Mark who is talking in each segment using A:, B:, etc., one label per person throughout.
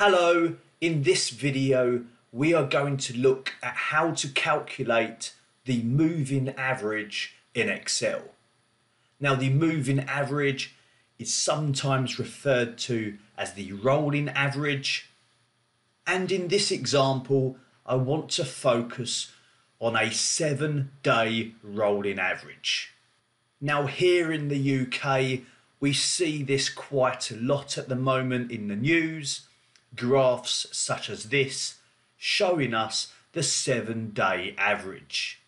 A: Hello, in this video we are going to look at how to calculate the moving average in Excel. Now the moving average is sometimes referred to as the rolling average and in this example I want to focus on a seven day rolling average. Now here in the UK we see this quite a lot at the moment in the news graphs such as this showing us the seven day average.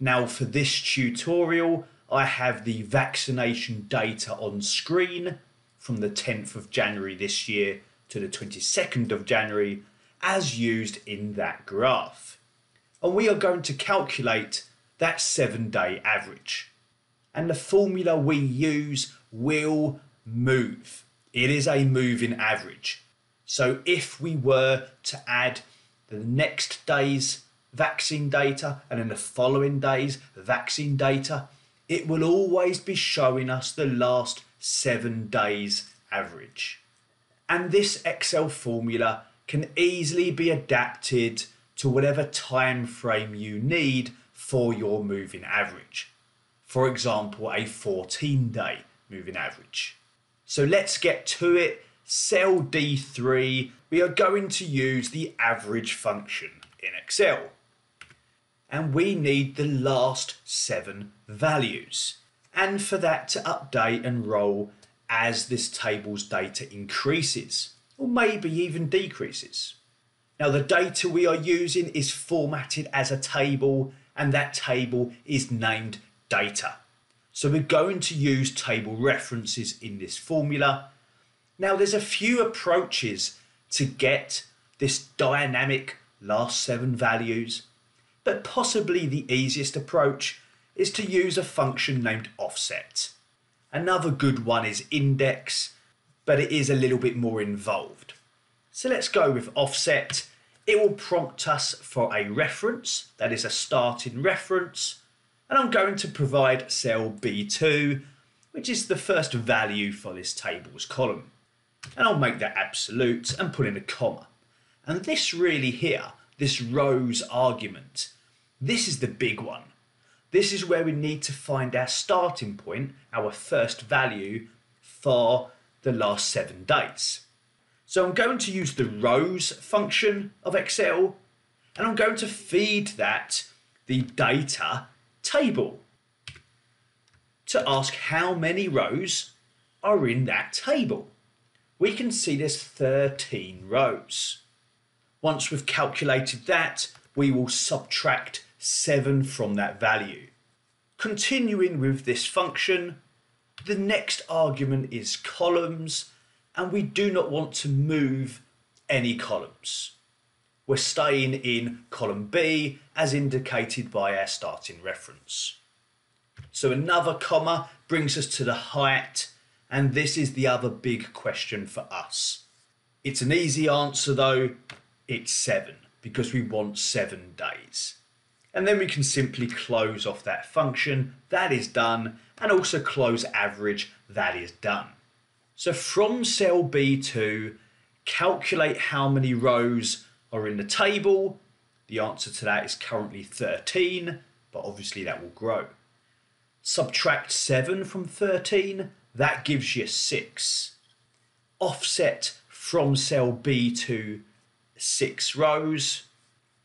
A: Now for this tutorial I have the vaccination data on screen from the 10th of January this year to the 22nd of January as used in that graph. And we are going to calculate that seven day average. And the formula we use will move. It is a moving average. So if we were to add the next day's vaccine data and then the following day's vaccine data, it will always be showing us the last seven days average. And this Excel formula can easily be adapted to whatever time frame you need for your moving average. For example, a 14 day moving average. So let's get to it cell D3, we are going to use the average function in Excel. And we need the last seven values. And for that to update and roll as this table's data increases, or maybe even decreases. Now the data we are using is formatted as a table and that table is named data. So we're going to use table references in this formula now, there's a few approaches to get this dynamic last seven values, but possibly the easiest approach is to use a function named offset. Another good one is index, but it is a little bit more involved. So let's go with offset. It will prompt us for a reference, that is a starting reference, and I'm going to provide cell B2, which is the first value for this table's column and I'll make that absolute and put in a comma. And this really here, this rows argument, this is the big one. This is where we need to find our starting point, our first value for the last seven dates. So I'm going to use the rows function of Excel and I'm going to feed that the data table to ask how many rows are in that table we can see there's 13 rows. Once we've calculated that, we will subtract 7 from that value. Continuing with this function, the next argument is columns, and we do not want to move any columns. We're staying in column B as indicated by our starting reference. So another comma brings us to the height and this is the other big question for us. It's an easy answer though, it's seven, because we want seven days. And then we can simply close off that function, that is done, and also close average, that is done. So from cell B2, calculate how many rows are in the table. The answer to that is currently 13, but obviously that will grow. Subtract 7 from 13, that gives you 6. Offset from cell B2 6 rows.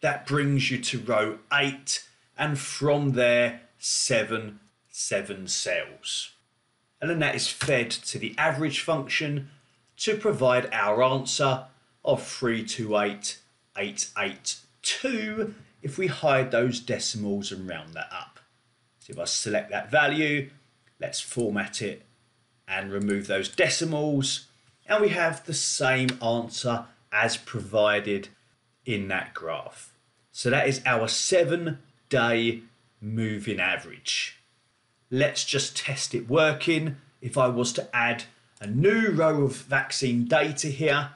A: That brings you to row 8 and from there 7, 7 cells. And then that is fed to the average function to provide our answer of 328882 if we hide those decimals and round that up. So if I select that value, let's format it and remove those decimals and we have the same answer as provided in that graph. So that is our seven day moving average. Let's just test it working. If I was to add a new row of vaccine data here,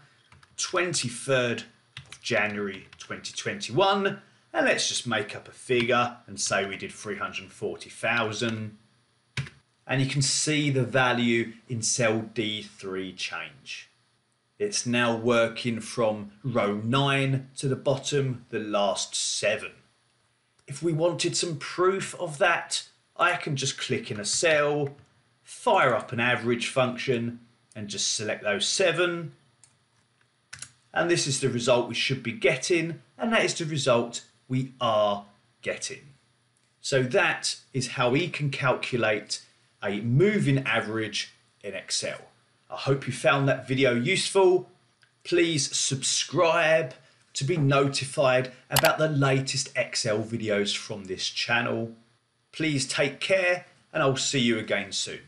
A: 23rd of January 2021, and let's just make up a figure and say we did 340,000 and you can see the value in cell D3 change. It's now working from row 9 to the bottom, the last 7. If we wanted some proof of that, I can just click in a cell, fire up an average function, and just select those 7. And this is the result we should be getting, and that is the result we are getting. So that is how we can calculate a moving average in Excel. I hope you found that video useful. Please subscribe to be notified about the latest Excel videos from this channel. Please take care and I'll see you again soon.